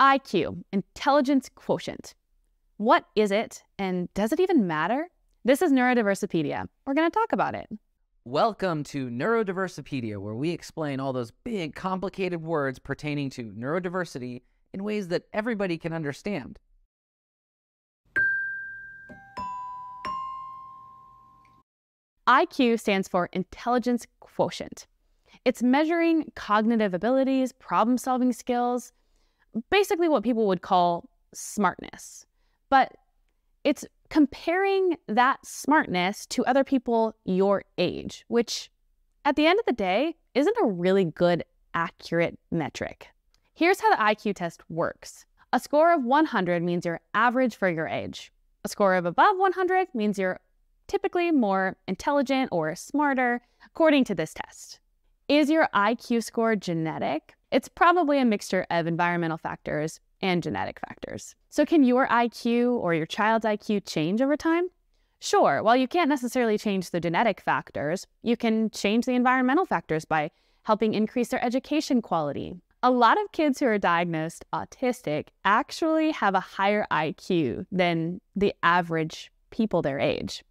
IQ, intelligence quotient. What is it, and does it even matter? This is Neurodiversopedia. We're going to talk about it. Welcome to Neurodiversopedia, where we explain all those big, complicated words pertaining to neurodiversity in ways that everybody can understand. IQ stands for intelligence quotient. It's measuring cognitive abilities, problem solving skills, basically what people would call smartness. But it's comparing that smartness to other people your age, which at the end of the day isn't a really good, accurate metric. Here's how the IQ test works a score of 100 means you're average for your age, a score of above 100 means you're typically more intelligent or smarter, according to this test. Is your IQ score genetic? It's probably a mixture of environmental factors and genetic factors. So, can your IQ or your child's IQ change over time? Sure, while you can't necessarily change the genetic factors, you can change the environmental factors by helping increase their education quality. A lot of kids who are diagnosed autistic actually have a higher IQ than the average people their age.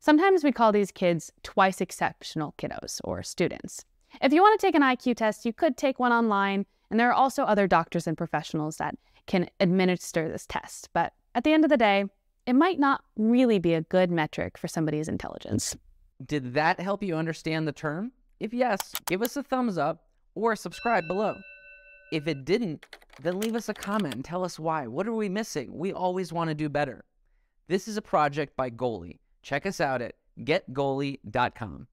Sometimes we call these kids twice exceptional kiddos or students. If you want to take an IQ test, you could take one online, and there are also other doctors and professionals that can administer this test. But at the end of the day, it might not really be a good metric for somebody's intelligence. Did that help you understand the term? If yes, give us a thumbs up or subscribe below. If it didn't, then leave us a comment and tell us why. What are we missing? We always want to do better. This is a project by Goally. Check us out at getgoally.com.